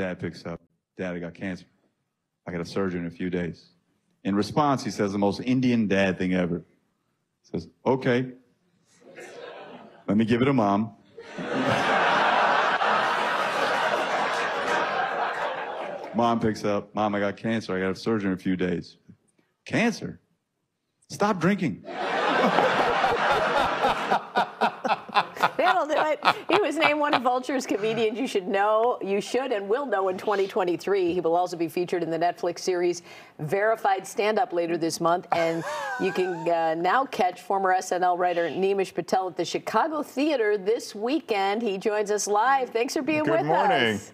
Dad picks up, Dad, I got cancer. I got a surgery in a few days. In response, he says the most Indian dad thing ever. He says, okay, let me give it to mom. mom picks up, mom, I got cancer. I got a surgery in a few days. Cancer? Stop drinking. That'll do it. He was named one of Vulture's comedians you should know, you should and will know in 2023. He will also be featured in the Netflix series Verified Stand Up later this month. And you can uh, now catch former SNL writer Nimesh Patel at the Chicago Theater this weekend. He joins us live. Thanks for being with us. Good with morning. us.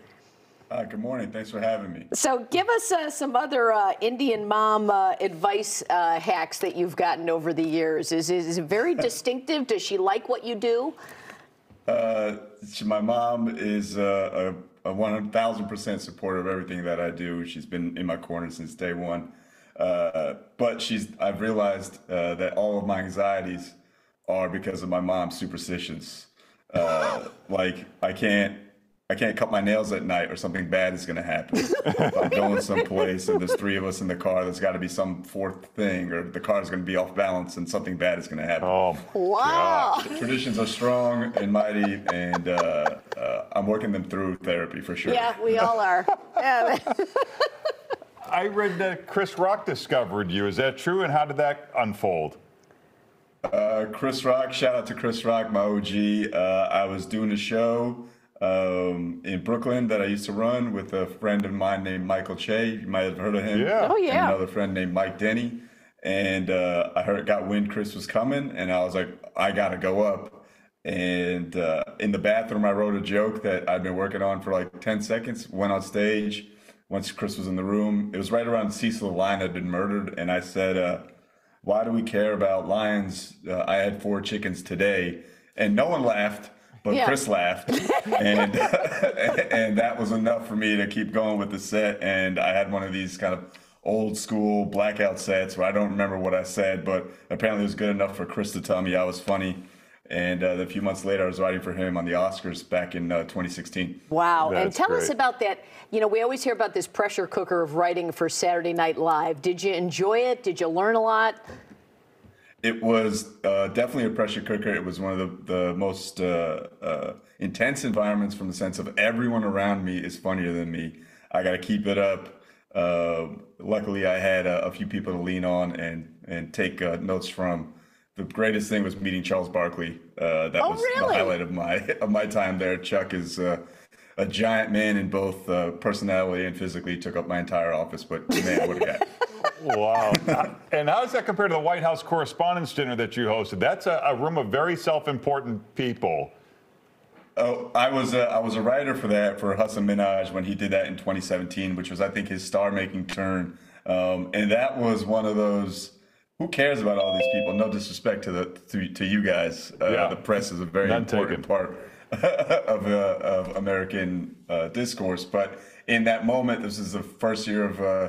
Uh, good morning. Thanks for having me. So, give us uh, some other uh, Indian mom uh, advice uh, hacks that you've gotten over the years. Is, is it very distinctive? Does she like what you do? Uh, my mom is uh, a, a 1,000% supporter of everything that I do. She's been in my corner since day one. Uh, but she's, I've realized uh, that all of my anxieties are because of my mom's superstitions. Uh, like I can't, I can't cut my nails at night or something bad is going to happen. if I'm going someplace and there's three of us in the car, there's got to be some fourth thing, or the car is going to be off balance and something bad is going to happen. Oh, Wow. Traditions are strong and mighty, and uh, uh, I'm working them through therapy for sure. Yeah, we all are. Yeah. I read that Chris Rock discovered you. Is that true? And how did that unfold? Uh, Chris Rock, shout out to Chris Rock, my OG. Uh, I was doing a show um, in Brooklyn that I used to run with a friend of mine named Michael Che. You might have heard of him. Yeah. Oh, yeah. And another friend named Mike Denny. And uh, I heard, got wind Chris was coming, and I was like, I gotta go up. And uh, in the bathroom, I wrote a joke that I'd been working on for like 10 seconds. Went on stage once Chris was in the room. It was right around Cecil the Lion had been murdered, and I said, uh, "Why do we care about lions? Uh, I had four chickens today," and no one laughed. But Yeah. Chris laughed, and and that was enough for me to keep going with the set. And I had one of these kind of old school blackout sets where I don't remember what I said, but apparently it was good enough for Chris to tell me I was funny. And uh, a few months later, I was writing for him on the Oscars back in uh, 2016. Wow. and That's tell us about that. You know, we always hear about this pressure cooker of writing for Saturday Night Live. Did you enjoy it? Did you learn a lot? It was uh, definitely a pressure cooker. It was one of the, the most uh, uh, intense environments from the sense of everyone around me is funnier than me. I got to keep it up. Uh, luckily, I had a, a few people to lean on and, and take uh, notes from. The greatest thing was meeting Charles Barkley. Uh, that Oh, was really? the highlight of my of my time there. Chuck is uh, a giant man in both uh, personality and physically. Took up my entire office, but man, what a guy. Wow. and how does that compare to the White House Correspondents' Dinner that you hosted? That's a, a room of very self-important people. Oh, I was a, I was a writer for that for Hasan Minhaj when he did that in 2017, which was I think his star-making turn. Um, and that was one of those. Who cares about all these people? No disrespect to the to, to you guys. Uh, Yeah. The press is a very None important taken. part of uh, of American uh, discourse. But in that moment, this is the first year of uh,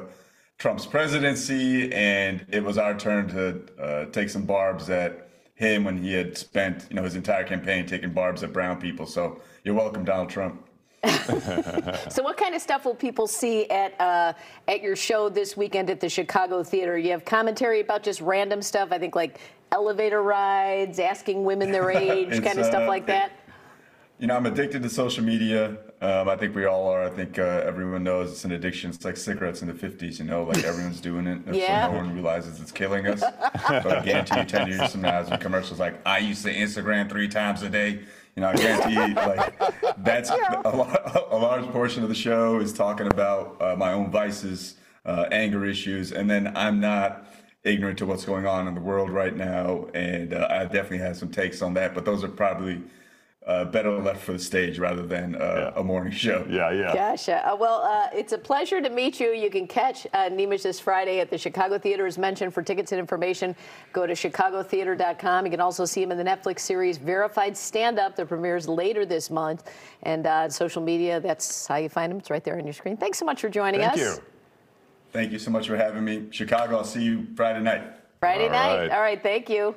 Trump's presidency, and it was our turn to uh, take some barbs at him when he had spent you know his entire campaign taking barbs at brown people. So you're welcome, Donald Trump. So, what kind of stuff will people see at uh, at your show this weekend at the Chicago Theater? You have commentary about just random stuff. I think like elevator rides, asking women their age, kind of stuff uh, like that. You know, I'm addicted to social media. Um, I think we all are. I think uh, everyone knows it's an addiction. It's like cigarettes in the 50s, you know, like everyone's doing it. Yeah. So no one realizes it's killing us. but I guarantee you 10 years from now, as commercials like, I used to Instagram three times a day. You know, I guarantee you, like, that's a, lar- a large portion of the show is talking about uh, my own vices, uh, anger issues, and then I'm not ignorant to what's going on in the world right now. And uh, I definitely have some takes on that, but those are probably uh, better left for the stage rather than uh, a morning show. Yeah, yeah. Gosh, uh, well, uh, it's a pleasure to meet you. You can catch uh, Nimesh this Friday at the Chicago Theater, as mentioned. For tickets and information, go to chicagotheater.com. You can also see him in the Netflix series Verified Stand Up that premieres later this month. And uh, social media, that's how you find him. It's right there on your screen. Thanks so much for joining Thank us. Thank you. Thank you so much for having me. Chicago, I'll see you Friday night. Friday All night. right. All right, thank you.